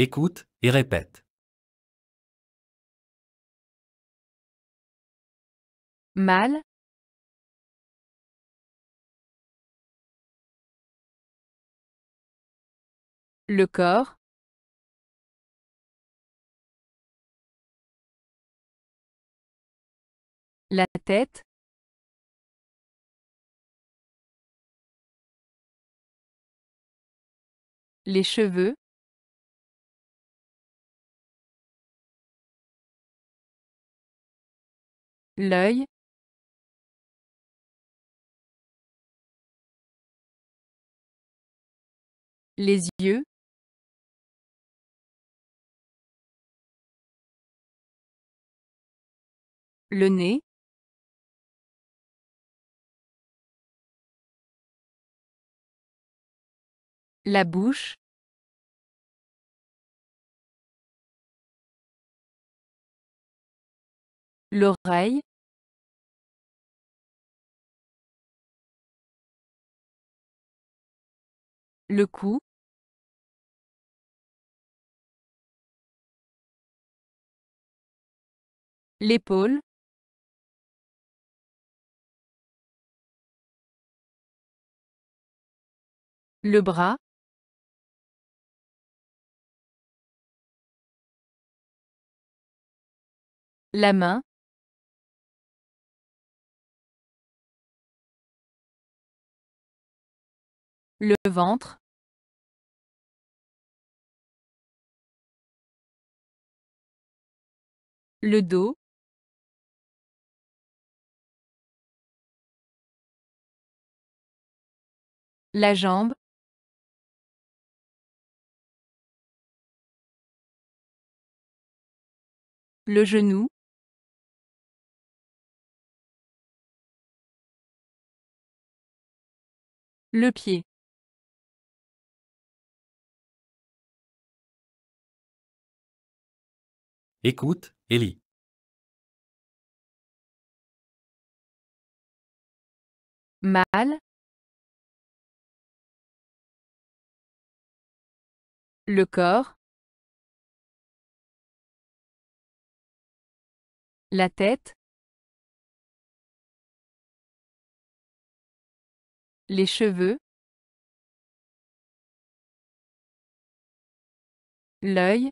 Écoute et répète. Mal. Le corps. La tête. Les cheveux. L'œil. Les yeux. Le nez. La bouche. L'oreille. Le cou. L'épaule. Le bras. La main. Le ventre. Le dos. La jambe. Le genou. Le pied. Écoute et lis. Mal. Le corps. La tête. Les cheveux. L'œil.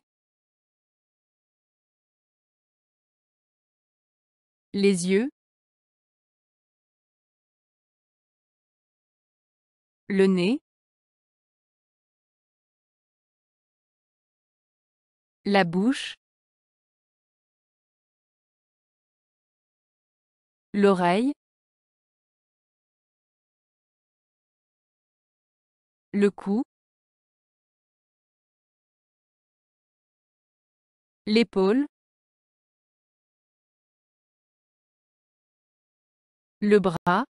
Les yeux. Le nez. La bouche. L'oreille. Le cou. L'épaule. Le bras.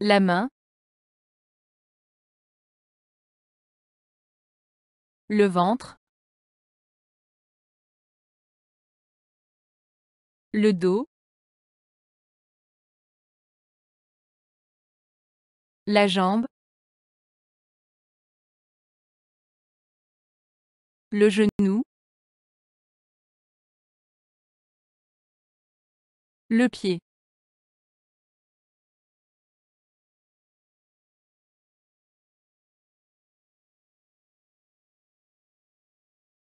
La main. Le ventre. Le dos. La jambe. Le genou. le pied.